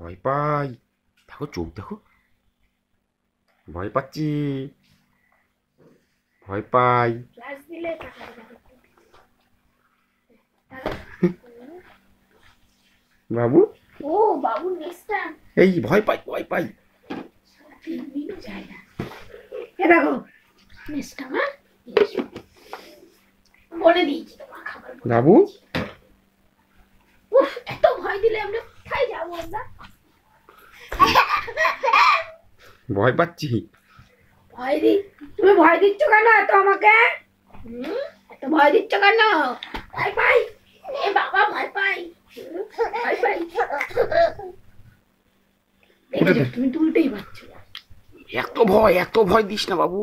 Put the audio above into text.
ভয় পাই দেখো চোখ দেখো ভয় পাচ্ছি ভয় পাই। বাবু ও বাবু এই ভয় পাই ভয় পাই এ দেখো বলে দিয়েছি তোমার খাবার বাবু দিলে আমরা কোথায় যাব আমরা। ভয় পাচ্ছি। ভয় দি তুমি ভয় দিচ্ছ কেন এত আমাকে? এত ভয় দিচ্ছ কেন? ভয় পাই। এ বাবা ভয় পাই। ভয় পাই। তুমি তো উল্টেই পাচ্ছ। এত ভয় এত ভয় দিস না বাবু।